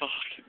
Fuck.